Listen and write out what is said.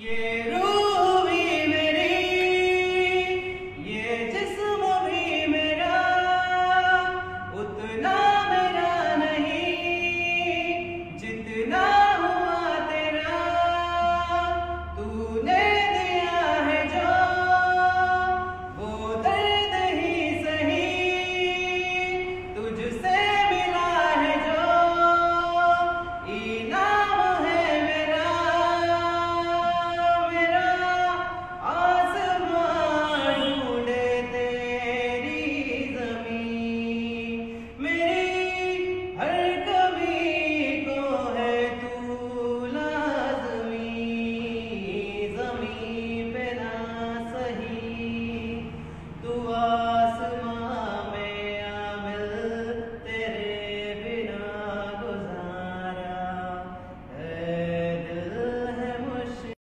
Yeah.